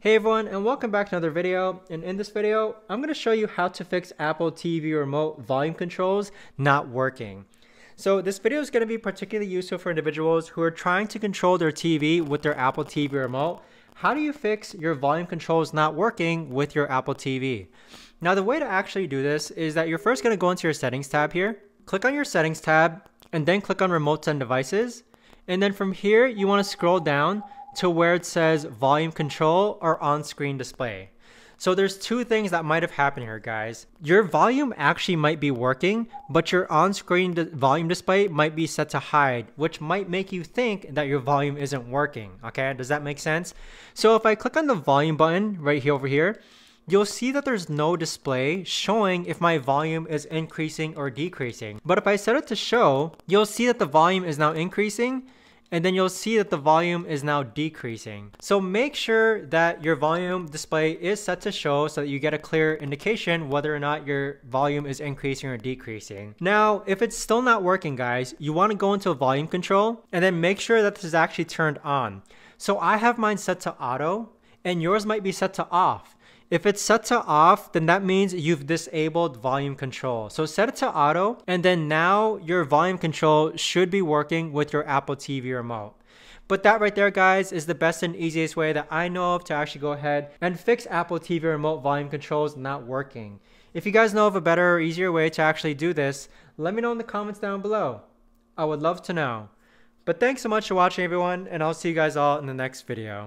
Hey everyone and welcome back to another video and in this video I'm going to show you how to fix Apple TV remote volume controls not working. So this video is going to be particularly useful for individuals who are trying to control their TV with their Apple TV remote. How do you fix your volume controls not working with your Apple TV? Now the way to actually do this is that you're first going to go into your settings tab here, click on your settings tab and then click on remotes and devices and then from here you want to scroll down to where it says volume control or on-screen display. So there's two things that might have happened here, guys. Your volume actually might be working, but your on-screen volume display might be set to hide, which might make you think that your volume isn't working, okay? Does that make sense? So if I click on the volume button right here over here, you'll see that there's no display showing if my volume is increasing or decreasing. But if I set it to show, you'll see that the volume is now increasing and then you'll see that the volume is now decreasing. So make sure that your volume display is set to show so that you get a clear indication whether or not your volume is increasing or decreasing. Now, if it's still not working guys, you want to go into a volume control and then make sure that this is actually turned on. So I have mine set to auto and yours might be set to off. If it's set to off, then that means you've disabled volume control. So set it to auto, and then now your volume control should be working with your Apple TV remote. But that right there, guys, is the best and easiest way that I know of to actually go ahead and fix Apple TV remote volume controls not working. If you guys know of a better or easier way to actually do this, let me know in the comments down below. I would love to know. But thanks so much for watching, everyone, and I'll see you guys all in the next video.